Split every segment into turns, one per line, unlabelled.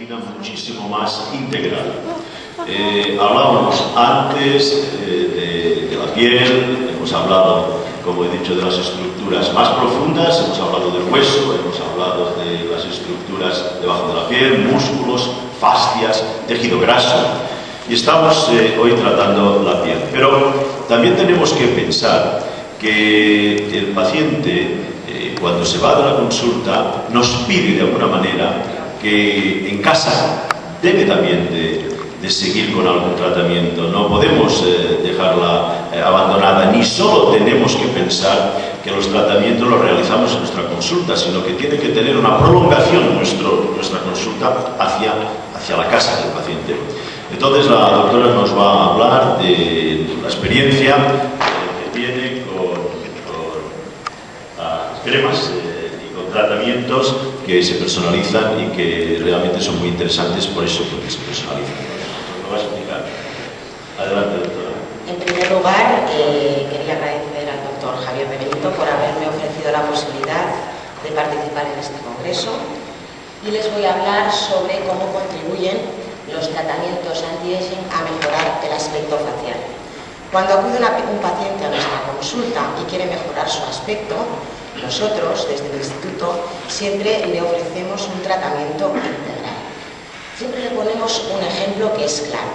medicina muchísimo más integral. Eh, hablábamos antes eh, de, la piel, hemos hablado, como he dicho, de las estructuras más profundas, hemos hablado del hueso, hemos hablado de las estructuras debajo de la piel, músculos, fascias, tejido graso, y estamos eh, hoy tratando la piel. Pero también tenemos que pensar que el paciente, cuando se va a la consulta, nos pide de alguna manera que en casa debe también de de seguir con algún tratamiento. No podemos eh, dejarla eh, abandonada, ni solo tenemos que pensar que los tratamientos los realizamos en nuestra consulta, sino que tiene que tener una prolongación nuestro, nuestra consulta hacia, hacia la casa del paciente. Entonces la doctora nos va a hablar de la experiencia que tiene con, las cremas y con tratamientos que se personalizan y que realmente son muy interesantes por eso, porque se personalizan va a explicar. Adelante, doctora.
En primer lugar, eh, quería agradecer al doctor Javier Benito por haberme ofrecido la posibilidad de participar en este congreso y les voy a hablar sobre cómo contribuyen los tratamientos anti-aging a mejorar el aspecto facial. Cuando acude un paciente a nuestra consulta y quiere mejorar su aspecto, nosotros, desde el instituto, siempre le ofrecemos un tratamiento integral Siempre le ponemos un ejemplo que es claro.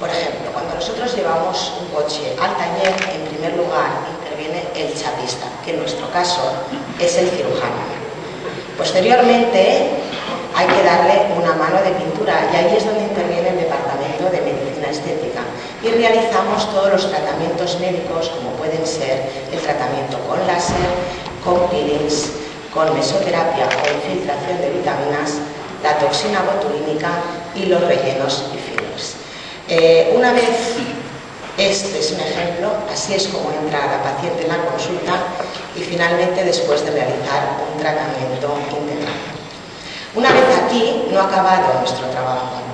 Por ejemplo, cuando nosotros llevamos un coche al taller, en primer lugar interviene el chapista, que en nuestro caso es el cirujano. Posteriormente hay que darle una mano de pintura y ahí es donde interviene el Departamento de Medicina Estética y realizamos todos los tratamientos médicos como pueden ser el tratamiento con láser, con peelings, con mesoterapia o infiltración de vitaminas la toxina botulínica y los rellenos y fillers. Eh, una vez, este es un ejemplo, así es como entra la paciente en la consulta y finalmente después de realizar un tratamiento integral. Una vez aquí, no ha acabado nuestro trabajo.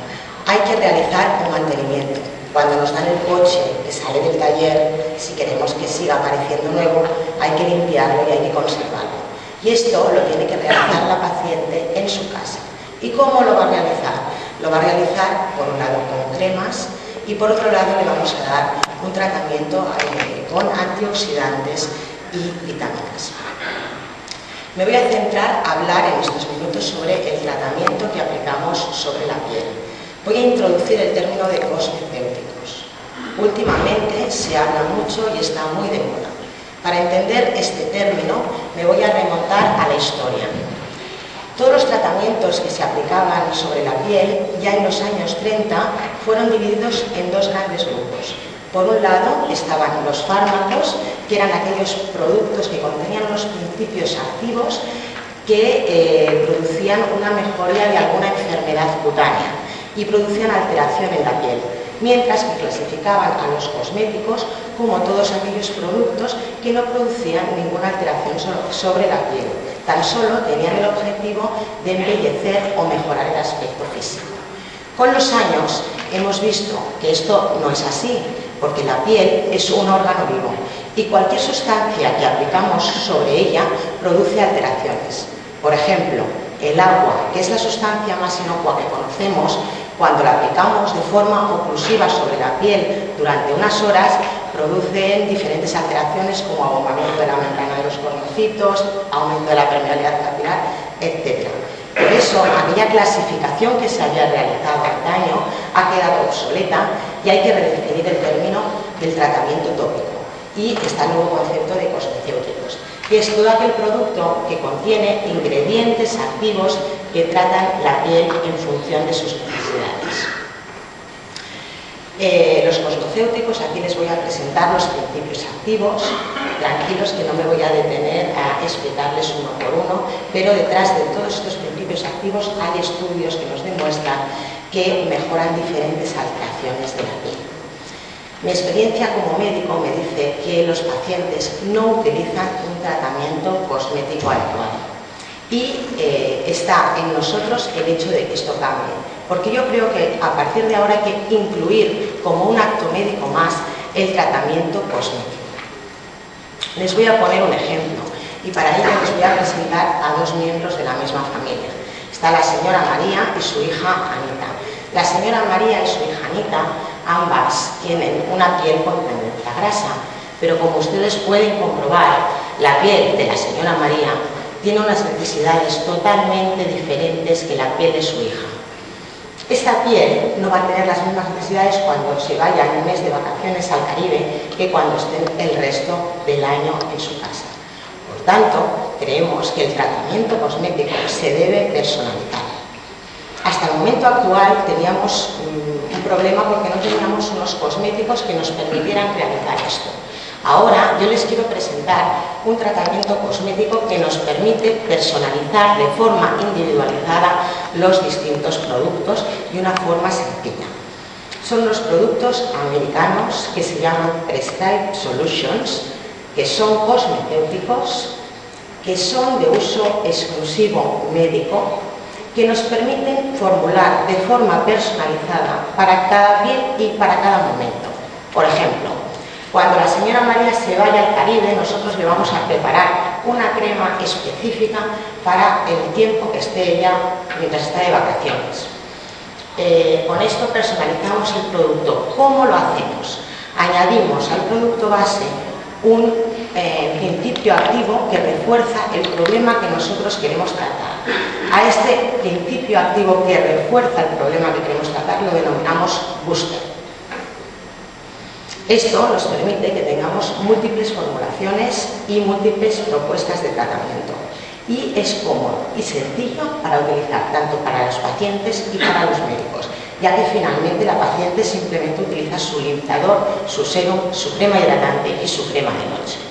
Hay que realizar un mantenimiento. Cuando nos dan el coche que sale del taller, si queremos que siga apareciendo nuevo, hay que limpiarlo y hay que conservarlo. Y esto lo tiene que realizar la paciente en su casa. ¿Y cómo lo va a realizar? Lo va a realizar, por un lado, con cremas y por otro lado le vamos a dar un tratamiento eh, con antioxidantes y vitaminas. Me voy a centrar a hablar en estos minutos sobre el tratamiento que aplicamos sobre la piel. Voy a introducir el término de cosmecéuticos. Últimamente se habla mucho y está muy de moda. Para entender este término me voy a remontar a la historia. Todos los tratamientos que se aplicaban sobre la piel ya en los años 30 fueron divididos en dos grandes grupos. Por un lado estaban los fármacos, que eran aquellos productos que contenían los principios activos que eh, producían una mejoría de alguna enfermedad cutánea y producían alteración en la piel, mientras que clasificaban a los cosméticos como todos aquellos productos que no producían ninguna alteración sobre la piel tan solo tenían el objetivo de embellecer o mejorar el aspecto físico. Con los años hemos visto que esto no es así, porque la piel es un órgano vivo y cualquier sustancia que aplicamos sobre ella produce alteraciones. Por ejemplo, el agua, que es la sustancia más inocua que conocemos, cuando la aplicamos de forma oclusiva sobre la piel durante unas horas, producen diferentes alteraciones como abombamiento de la membrana de los cornocitos, aumento de la permeabilidad capilar, etc. Por eso, aquella clasificación que se había realizado antaño ha quedado obsoleta y hay que redefinir el término del tratamiento tópico y está el nuevo concepto de cosmecéuticos, que es todo aquel producto que contiene ingredientes activos que tratan la piel en función de sus necesidades. Eh, los cosmocéuticos, aquí les voy a presentar los principios activos, tranquilos que no me voy a detener a explicarles uno por uno, pero detrás de todos estos principios activos hay estudios que nos demuestran que mejoran diferentes alteraciones de la piel. Mi experiencia como médico me dice que los pacientes no utilizan un tratamiento cosmético adecuado y eh, está en nosotros el hecho de que esto cambie porque yo creo que a partir de ahora hay que incluir como un acto médico más el tratamiento cosmético. Les voy a poner un ejemplo y para ello les voy a presentar a dos miembros de la misma familia. Está la señora María y su hija Anita. La señora María y su hija Anita, ambas tienen una piel con tendencia grasa, pero como ustedes pueden comprobar, la piel de la señora María tiene unas necesidades totalmente diferentes que la piel de su hija. Esta piel no va a tener las mismas necesidades cuando se vaya un mes de vacaciones al Caribe que cuando estén el resto del año en su casa. Por tanto, creemos que el tratamiento cosmético se debe personalizar. Hasta el momento actual teníamos mm, un problema porque no teníamos unos cosméticos que nos permitieran realizar esto. Ahora yo les quiero presentar un tratamiento cosmético que nos permite personalizar de forma individualizada los distintos productos de una forma sencilla. Son los productos americanos que se llaman Prescribe Solutions, que son cosméticos, que son de uso exclusivo médico, que nos permiten formular de forma personalizada para cada piel y para cada momento. Por ejemplo, cuando la señora María se vaya al Caribe, nosotros le vamos a preparar una crema específica para el tiempo que esté ella mientras está de vacaciones. Eh, con esto personalizamos el producto. ¿Cómo lo hacemos? Añadimos al producto base un eh, principio activo que refuerza el problema que nosotros queremos tratar. A este principio activo que refuerza el problema que queremos tratar lo denominamos booster. Esto nos permite que tengamos múltiples formulaciones y múltiples propuestas de tratamiento y es cómodo y sencillo para utilizar tanto para los pacientes y para los médicos, ya que finalmente la paciente simplemente utiliza su limpiador, su serum, su crema hidratante y su crema de noche.